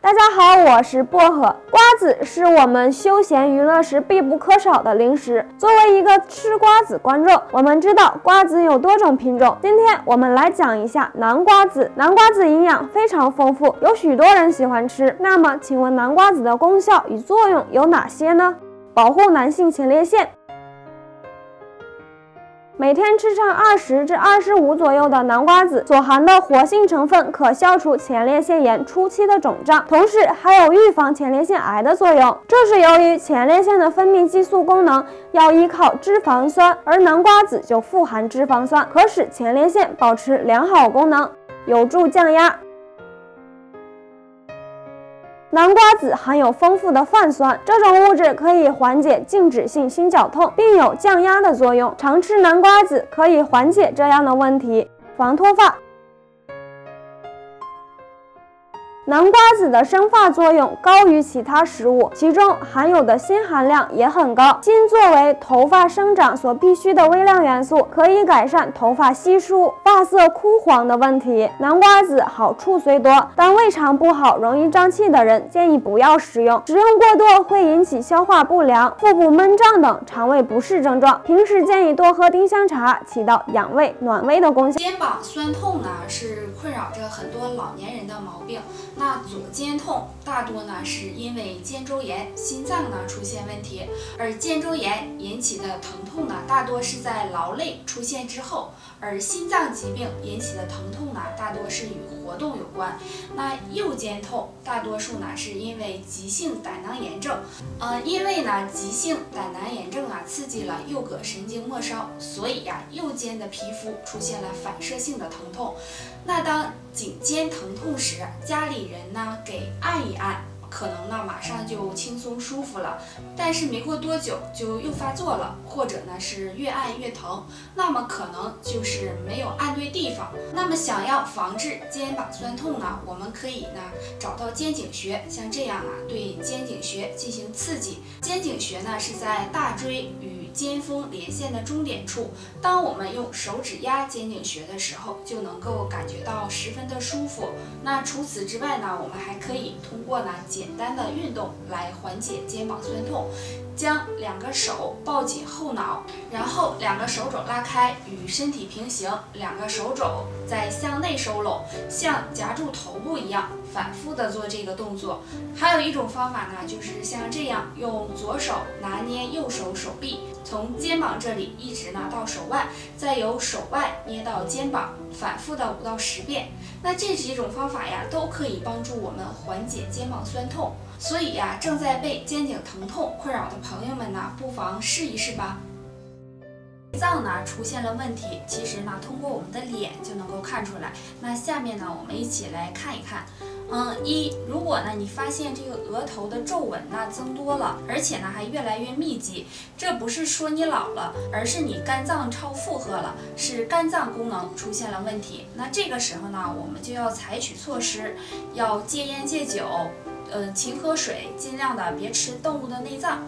大家好，我是薄荷。瓜子是我们休闲娱乐时必不可少的零食。作为一个吃瓜子观众，我们知道瓜子有多种品种。今天我们来讲一下南瓜子。南瓜子营养非常丰富，有许多人喜欢吃。那么，请问南瓜子的功效与作用有哪些呢？保护男性前列腺。每天吃上二十至二十五左右的南瓜子，所含的活性成分可消除前列腺炎初期的肿胀，同时还有预防前列腺癌的作用。这是由于前列腺的分泌激素功能要依靠脂肪酸，而南瓜子就富含脂肪酸，可使前列腺保持良好功能，有助降压。南瓜子含有丰富的泛酸，这种物质可以缓解静止性心绞痛，并有降压的作用。常吃南瓜子可以缓解这样的问题，防脱发。南瓜子的生发作用高于其他食物，其中含有的锌含量也很高。锌作为头发生长所必需的微量元素，可以改善头发稀疏、发色枯黄的问题。南瓜子好处虽多，但胃肠不好、容易胀气的人建议不要食用。食用过多会引起消化不良、腹部闷胀等肠胃不适症状。平时建议多喝丁香茶，起到养胃暖胃的功效。肩膀酸痛呢，是困扰着很多老年人的毛病。那左肩痛大多呢是因为肩周炎、心脏呢出现问题，而肩周炎引起的疼痛呢大多是在劳累出现之后，而心脏疾疾病引起的疼痛呢大多是与活动有关。那右肩痛大多数呢是因为急性胆囊炎症，呃，因为呢急性胆囊炎症啊刺激了右膈神经末梢，所以呀右肩的皮肤出现了反射性的疼痛。那当颈肩疼痛时，家里人呢给按一按，可能呢马上就轻松舒服了。但是没过多久就又发作了，或者呢是越按越疼，那么可能就是没有按对地方。那么想要防治肩膀酸痛呢，我们可以呢找到肩颈穴，像这样啊对肩颈穴进行刺激。肩颈穴呢是在大椎与肩峰连线的中点处，当我们用手指压肩颈穴的时候，就能够感觉到十分的舒服。那除此之外呢，我们还可以通过呢简单的运动来缓解肩膀酸痛。将两个手抱紧后脑，然后两个手肘拉开，与身体平行，两个手肘再向内收拢，像夹住头部一样，反复的做这个动作。还有一种方法呢，就是像这样，用左手拿捏右手手臂，从肩膀这里一直拿到手腕，再由手腕捏到肩膀，反复的五到十遍。那这几种方法呀，都可以帮助我们缓解肩膀酸痛。所以呀，正在被肩颈疼痛困扰的朋友们呢，不妨试一试吧。脏呢出现了问题，其实呢，通过我们的脸就能够看出来。那下面呢，我们一起来看一看。嗯，一，如果呢你发现这个额头的皱纹呢增多了，而且呢还越来越密集，这不是说你老了，而是你肝脏超负荷了，是肝脏功能出现了问题。那这个时候呢，我们就要采取措施，要戒烟戒酒。呃，勤喝水，尽量的别吃动物的内脏。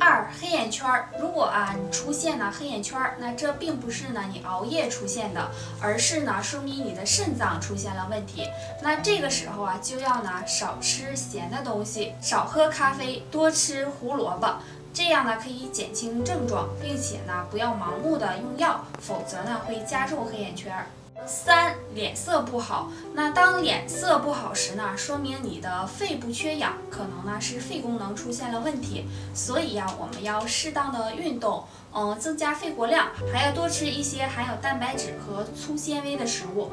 二，黑眼圈儿，如果啊你出现了黑眼圈儿，那这并不是呢你熬夜出现的，而是呢说明你的肾脏出现了问题。那这个时候啊就要呢少吃咸的东西，少喝咖啡，多吃胡萝卜，这样呢可以减轻症状，并且呢不要盲目的用药，否则呢会加重黑眼圈儿。三脸色不好，那当脸色不好时呢，说明你的肺部缺氧，可能呢是肺功能出现了问题。所以呀，我们要适当的运动，嗯，增加肺活量，还要多吃一些含有蛋白质和粗纤维的食物。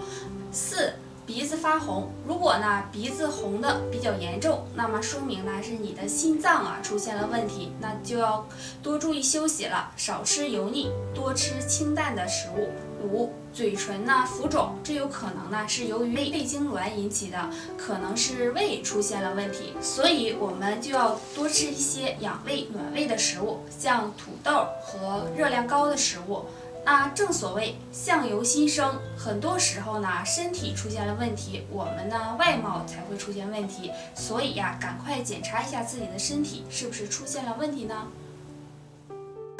四鼻子发红，如果呢鼻子红的比较严重，那么说明呢是你的心脏啊出现了问题，那就要多注意休息了，少吃油腻，多吃清淡的食物。五嘴唇呢浮肿，这有可能呢是由于胃痉挛引起的，可能是胃出现了问题，所以我们就要多吃一些养胃暖胃的食物，像土豆和热量高的食物。那正所谓相由心生，很多时候呢身体出现了问题，我们呢外貌才会出现问题，所以呀，赶快检查一下自己的身体是不是出现了问题呢？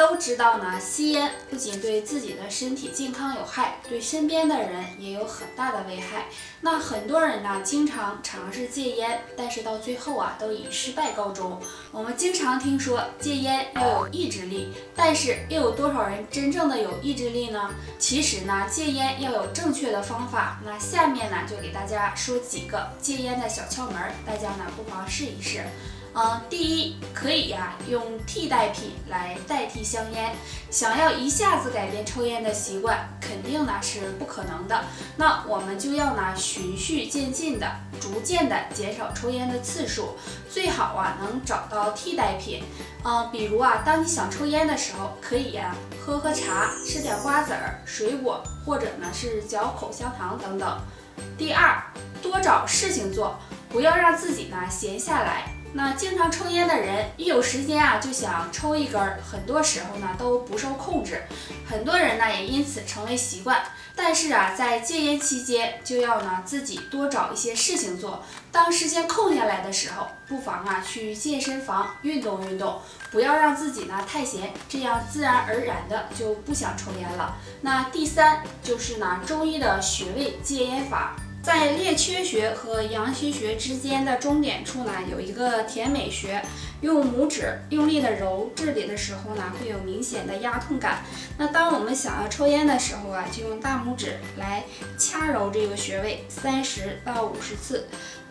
都知道呢，吸烟不仅对自己的身体健康有害，对身边的人也有很大的危害。那很多人呢，经常尝试戒烟，但是到最后啊，都以失败告终。我们经常听说戒烟要有意志力，但是又有多少人真正的有意志力呢？其实呢，戒烟要有正确的方法。那下面呢，就给大家说几个戒烟的小窍门，大家呢不妨试一试。嗯，第一，可以呀，用替代品来代替香烟。想要一下子改变抽烟的习惯，肯定呢是不可能的。那我们就要呢循序渐进的，逐渐的减少抽烟的次数。最好啊能找到替代品。嗯，比如啊，当你想抽烟的时候，可以呀喝喝茶，吃点瓜子儿、水果，或者呢是嚼口香糖等等。第二，多找事情做，不要让自己呢闲下来。那经常抽烟的人，一有时间啊就想抽一根，很多时候呢都不受控制，很多人呢也因此成为习惯。但是啊，在戒烟期间，就要呢自己多找一些事情做。当时间空下来的时候，不妨啊去健身房运动运动，不要让自己呢太闲，这样自然而然的就不想抽烟了。那第三就是呢中医的穴位戒烟法。在列缺穴和阳虚穴之间的中点处呢，有一个甜美穴，用拇指用力的揉这里的时候呢，会有明显的压痛感。那当我们想要抽烟的时候啊，就用大拇指来掐揉这个穴位三十到五十次。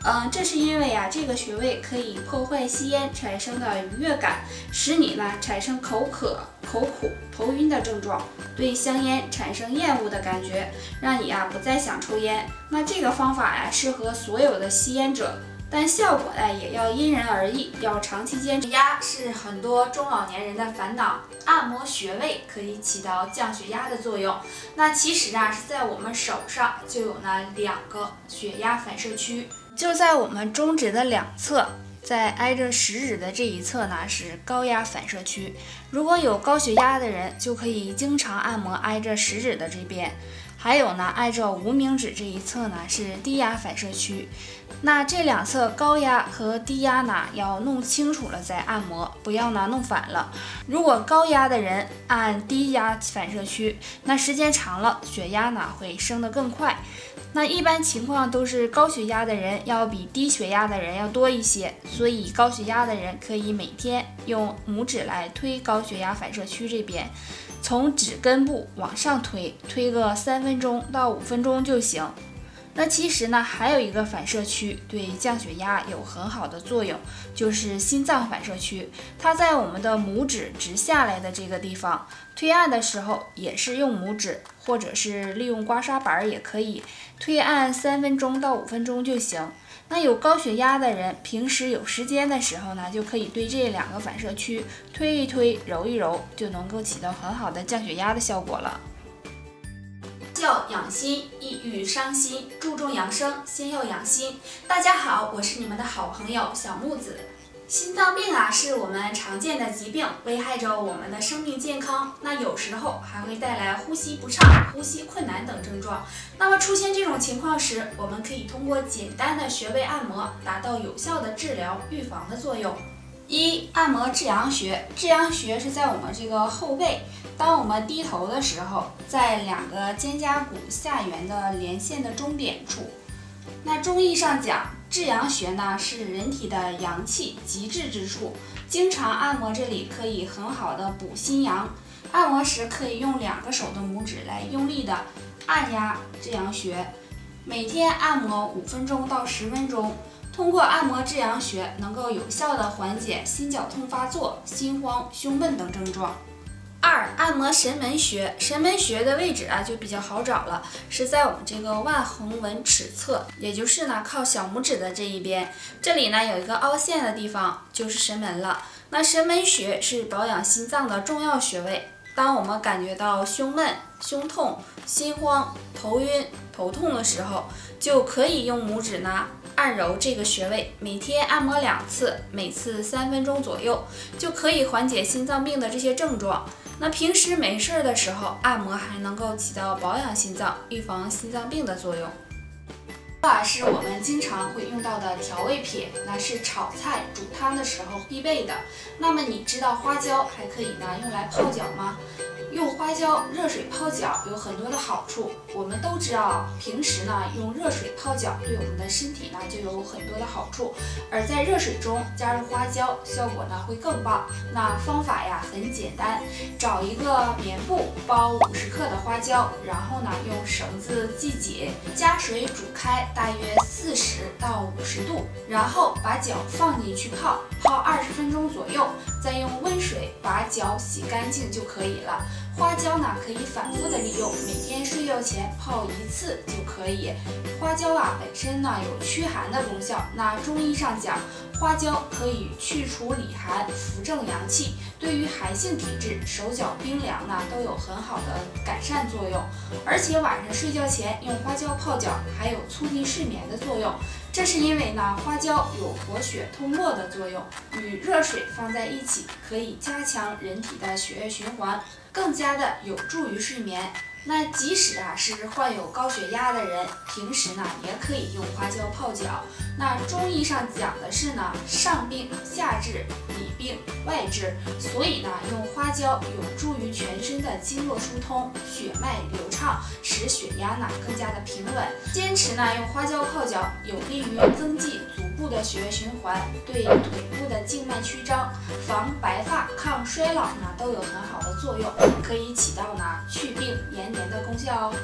嗯，这是因为啊，这个穴位可以破坏吸烟产生的愉悦感，使你呢产生口渴、口苦、头晕的症状，对香烟产生厌恶的感觉，让你啊不再想抽烟。那这个方法呀，适合所有的吸烟者，但效果呢也要因人而异，要长期坚持。压是很多中老年人的烦恼，按摩穴位可以起到降血压的作用。那其实啊，是在我们手上就有呢两个血压反射区。就在我们中指的两侧，在挨着食指的这一侧呢是高压反射区。如果有高血压的人，就可以经常按摩挨着食指的这边。还有呢，挨着无名指这一侧呢是低压反射区。那这两侧高压和低压呢要弄清楚了再按摩，不要呢弄反了。如果高压的人按低压反射区，那时间长了血压呢会升得更快。那一般情况都是高血压的人要比低血压的人要多一些，所以高血压的人可以每天用拇指来推高血压反射区这边，从指根部往上推，推个三分钟到五分钟就行。那其实呢，还有一个反射区对降血压有很好的作用，就是心脏反射区。它在我们的拇指直下来的这个地方，推按的时候也是用拇指，或者是利用刮痧板也可以推按三分钟到五分钟就行。那有高血压的人，平时有时间的时候呢，就可以对这两个反射区推一推、揉一揉，就能够起到很好的降血压的效果了。要养心，抑郁伤心，注重养生，先要养心。大家好，我是你们的好朋友小木子。心脏病啊，是我们常见的疾病，危害着我们的生命健康。那有时候还会带来呼吸不畅、呼吸困难等症状。那么出现这种情况时，我们可以通过简单的穴位按摩，达到有效的治疗、预防的作用。一、按摩至阳穴。至阳穴是在我们这个后背。当我们低头的时候，在两个肩胛骨下缘的连线的中点处。那中医上讲，至阳穴呢是人体的阳气极致之处，经常按摩这里可以很好的补心阳。按摩时可以用两个手的拇指来用力的按压至阳穴，每天按摩五分钟到十分钟。通过按摩至阳穴，能够有效的缓解心绞痛发作、心慌、胸闷等症状。二、按摩神门穴。神门穴的位置啊就比较好找了，是在我们这个腕横纹尺侧，也就是呢靠小拇指的这一边。这里呢有一个凹陷的地方，就是神门了。那神门穴是保养心脏的重要穴位。当我们感觉到胸闷、胸痛、心慌、头晕、头痛的时候，就可以用拇指呢按揉这个穴位，每天按摩两次，每次三分钟左右，就可以缓解心脏病的这些症状。那平时没事儿的时候，按摩还能够起到保养心脏、预防心脏病的作用。啊，是我们经常会用到的调味品，那是炒菜、煮汤的时候必备的。那么你知道花椒还可以呢用来泡脚吗？用花椒热水泡脚有很多的好处，我们都知道，平时呢用热水泡脚对我们的身体呢就有很多的好处，而在热水中加入花椒，效果呢会更棒。那方法呀很简单，找一个棉布包五十克的花椒，然后呢用绳子系紧，加水煮开大约四十到五十度，然后把脚放进去泡，泡二十分钟左右，再用温水把脚洗干净就可以了。花椒呢可以反复的利用，每天睡觉前泡一次就可以。花椒啊本身呢有驱寒的功效，那中医上讲，花椒可以去除里寒，扶正阳气，对于寒性体质、手脚冰凉呢都有很好的改善作用。而且晚上睡觉前用花椒泡脚，还有促进睡眠的作用。这是因为呢，花椒有活血通络的作用，与热水放在一起，可以加强人体的血液循环。更加的有助于睡眠。那即使啊是患有高血压的人，平时呢也可以用花椒泡脚。那中医上讲的是呢，上病下治，里病外治，所以呢用花椒有助于全身的经络疏通，血脉流畅，使血压呢更加的平稳。坚持呢用花椒泡脚，有利于增进足部的血液循环，对腿部的静脉曲张、防白发、抗衰老呢都有很好作用，可以起到呢祛病延年的功效哦。